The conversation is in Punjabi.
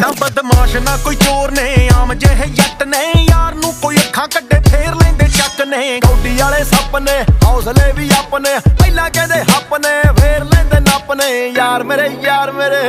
ਨਾ ਬਦਮਾਸ਼, ਨਾ ਕੋਈ ਚੋਰ ਨੇ, ਆਮ ਜਿਹੇ ਜੱਟ ਨੇ। ਯਾਰ ਨੂੰ ਕੋਈ ਅੱਖਾਂ ਕੱਢੇ, ਫੇਰ ਲੈਂਦੇ ਚੱਕ ਨੇ। ਗੌਡੀ ਵਾਲੇ ਸੱਪ ਨੇ ਹੌਸਲੇ ਵੀ ਆਪਣੇ। ਪਹਿਲਾਂ ਕਹਿੰਦੇ ਹੱਪ ਨੇ, ਫੇਰ ਲੈਂਦੇ ਨੱਪ ਨੇ। ਯਾਰ ਮੇਰੇ ਯਾਰ ਮੇਰੇ।